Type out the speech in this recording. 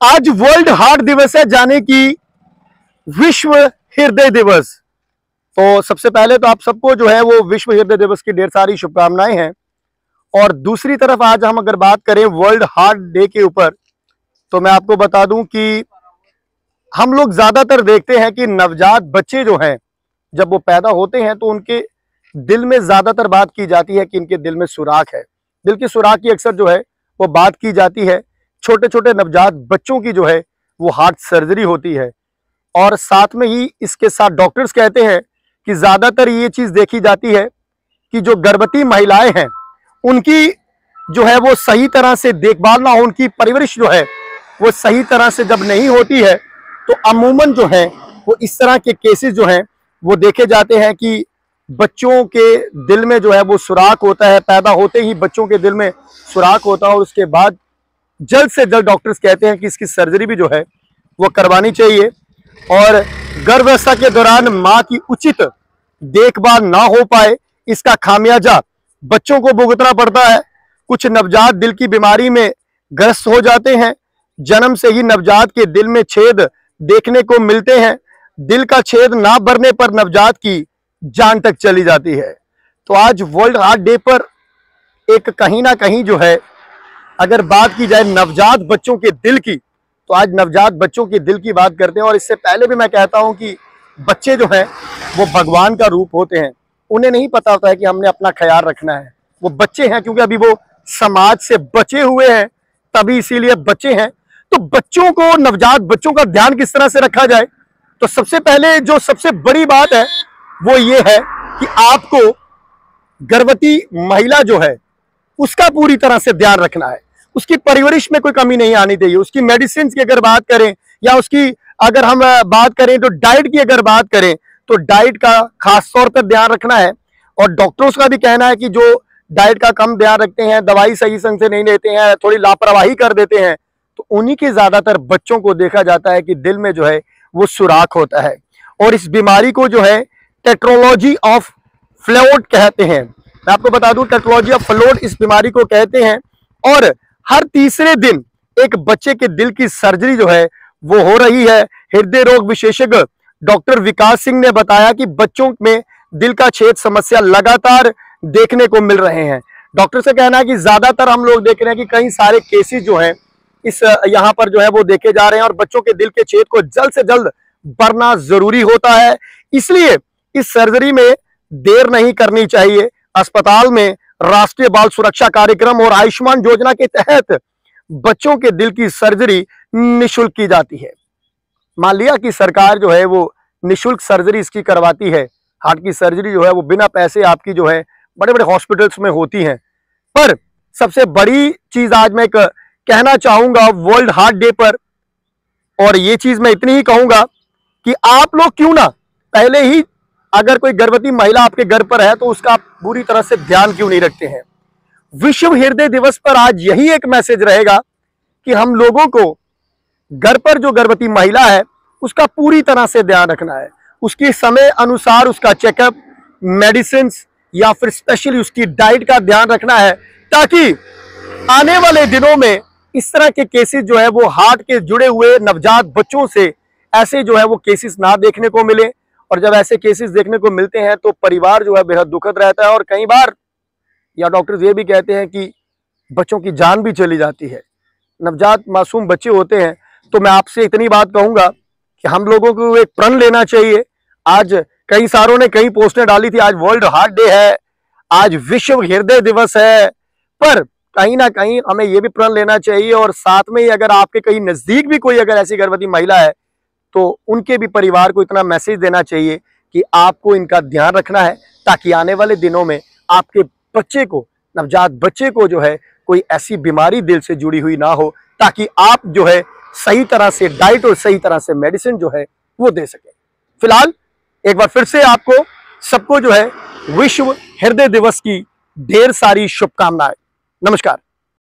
आज world heart दिवस है, जाने की विश्व हृदय दिवस। तो सबसे पहले तो आप सबको जो है, वो विश्व हृदय दिवस की ढेर सारी शुभकामनाएँ हैं। और दूसरी तरफ़ आज हम अगर बात करें वर्ल्ड हार्ट डे के ऊपर तो मैं आपको बता दूँ कि हम लोग ज़्यादातर देखते हैं कि नवजात बच्चे जो हैं, जब वो पैदा होते हैं तो उनके दिल में ज़्यादातर बात की जाती है कि इनके दिल में सुराख है। दिल की सुराख की अक्सर जो है, वो बात की जाती है। छोटे छोटे नवजात बच्चों की जो है, वो हार्ट सर्जरी होती है। और साथ में ही इसके साथ डॉक्टर्स कहते हैं कि ज़्यादातर ये चीज़ देखी जाती है कि जो गर्भवती महिलाएँ हैं, उनकी जो है, वो सही तरह से देखभाल ना हो, उनकी परवरिश जो है, वो सही तरह से जब नहीं होती है तो अमूमन जो है, वो इस तरह के केसेस जो हैं, वो देखे जाते हैं कि बच्चों के दिल में जो है, वो सुराख होता है, पैदा होते ही बच्चों के दिल में सुराख होता है और उसके बाद जल्द से जल्द डॉक्टर्स कहते हैं कि इसकी सर्जरी भी जो है वो करवानी चाहिए और गर्भावस्था के दौरान माँ की उचित देखभाल ना हो पाए, इसका खामियाजा बच्चों को भुगतना पड़ता है। कुछ नवजात दिल की बीमारी में ग्रस्त हो जाते हैं। जन्म से ही नवजात के दिल में छेद देखने को मिलते हैं। दिल का छेद ना भरने पर नवजात की जान तक चली जाती है। तो आज वर्ल्ड हार्ट डे पर एक कहीं ना कहीं जो है अगर बात की जाए नवजात बच्चों के दिल की तो आज नवजात बच्चों के दिल की बात करते हैं और इससे पहले भी मैं कहता हूँ कि बच्चे जो हैं, वो भगवान का रूप होते हैं। उन्हें नहीं पता होता है कि हमने अपना ख्याल रखना है। वो बच्चे हैं क्योंकि अभी वो समाज से बचे हुए हैं, तभी इसीलिए बच्चे हैं। तो बच्चों को, नवजात बच्चों का ध्यान किस तरह से रखा जाए? तो सबसे पहले जो सबसे बड़ी बात है, वो ये है कि आपको गर्भवती महिला जो है, उसका पूरी तरह से ध्यान रखना है। उसकी परवरिश में कोई कमी नहीं आनी चाहिए। उसकी मेडिसिन की अगर बात करें या उसकी अगर हम बात करें तो डाइट की अगर बात करें तो डाइट का खास तौर पर ध्यान रखना है। और डॉक्टर्स का भी कहना है कि जो डाइट का कम ध्यान रखते हैं, दवाई सही संग से नहीं लेते हैं, थोड़ी लापरवाही कर देते हैं तो उन्हीं के ज़्यादातर बच्चों को देखा जाता है कि दिल में जो है वो सुराख होता है। और इस बीमारी को जो है टेट्रोलॉजी ऑफ़ फ्लोट कहते हैं। मैं आपको बता दूँ टेट्रोलॉजी ऑफ़ फ्लोट इस बीमारी को कहते हैं। और हर तीसरे दिन एक बच्चे के दिल की सर्जरी जो है, वो हो रही है। हृदय रोग विशेषज्ञ डॉक्टर विकास सिंह ने बताया कि बच्चों में दिल का छेद समस्या लगातार देखने को मिल रहे हैं। डॉक्टर से कहना है कि ज़्यादातर हम लोग देख रहे हैं कि कई सारे केसेस जो हैं, इस, यहाँ पर जो है वो देखे जा रहे हैं और बच्चों के दिल के छेद को जल्द से जल्द भरना ज़रूरी होता है। इसलिए इस सर्जरी में देर नहीं करनी चाहिए। अस्पताल में राष्ट्रीय बाल सुरक्षा कार्यक्रम और आयुष्मान योजना के तहत बच्चों के दिल की सर्जरी निशुल्क की जाती है। मान लिया कि सरकार जो है वो निशुल्क सर्जरी इसकी करवाती है। हार्ट की सर्जरी जो है वो बिना पैसे आपकी जो है बड़े बड़े हॉस्पिटल्स में होती हैं। पर सबसे बड़ी चीज़ आज मैं कहना चाहूँगा वर्ल्ड हार्ट डे पर, और ये चीज़ मैं इतनी ही कहूँगा कि आप लोग क्यों ना पहले ही अगर कोई गर्भवती महिला आपके घर पर है तो उसका आप पूरी तरह से ध्यान क्यों नहीं रखते हैं? विश्व हृदय दिवस पर आज यही एक मैसेज रहेगा कि हम लोगों को घर पर जो गर्भवती महिला है, उसका पूरी तरह से ध्यान रखना है। उसके समय अनुसार उसका चेकअप मेडिसिन या फिर स्पेशली उसकी डाइट का ध्यान रखना है, ताकि आने वाले दिनों में इस तरह के केसेस जो है, वो हार्ट के जुड़े हुए नवजात बच्चों से ऐसे जो है, वो केसेस ना देखने को मिले। और जब ऐसे केसेस देखने को मिलते हैं तो परिवार जो है बेहद दुखद रहता है और कई बार, या डॉक्टर्स ये भी कहते हैं कि बच्चों की जान भी चली जाती है। नवजात मासूम बच्चे होते हैं तो मैं आपसे इतनी बात कहूँगा कि हम लोगों को एक प्रण लेना चाहिए। आज कई सारों ने कई पोस्टें डाली थी, आज वर्ल्ड हार्ट डे है, आज विश्व हृदय दिवस है, पर कहीं ना कहीं हमें यह भी प्रण लेना चाहिए और साथ में ही अगर आपके कहीं नज़दीक भी कोई अगर ऐसी गर्भवती महिला है तो उनके भी परिवार को इतना मैसेज देना चाहिए कि आपको इनका ध्यान रखना है, ताकि आने वाले दिनों में आपके बच्चे को, नवजात बच्चे को जो है कोई ऐसी बीमारी दिल से जुड़ी हुई ना हो, ताकि आप जो है सही तरह से डाइट और सही तरह से मेडिसिन जो है वो दे सके। फ़िलहाल, एक बार फिर से आपको सबको जो है विश्व हृदय दिवस की ढेर सारी शुभकामनाएँ। नमस्कार।